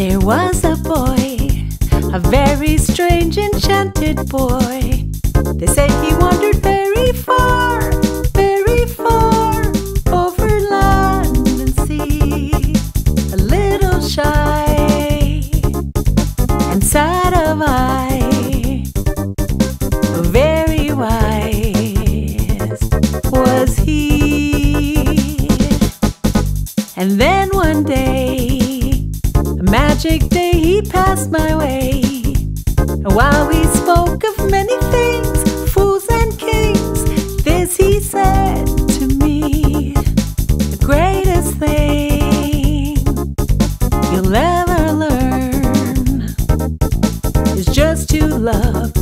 There was a boy, a very strange, enchanted boy. They say he wandered very far, then one day, a magic day he passed my way. And while we spoke of many things, fools and kings, this he said to me The greatest thing you'll ever learn is just to love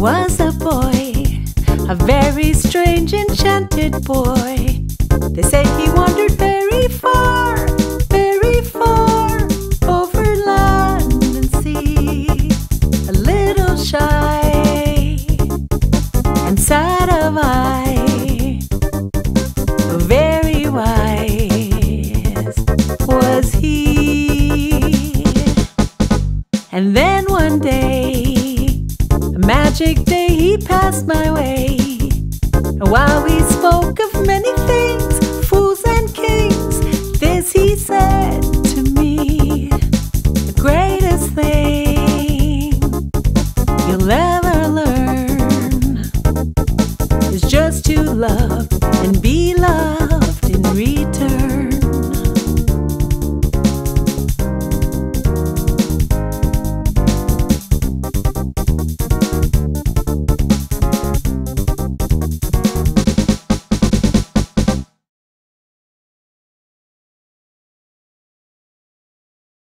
was a boy, a very strange, enchanted boy. They say he wandered very far, very far over land and sea. A little shy and sad of eye, very wise was he. And then magic day he passed my way. While we spoke of many things, fools and kings, this he said to me The greatest thing you'll ever learn is just to love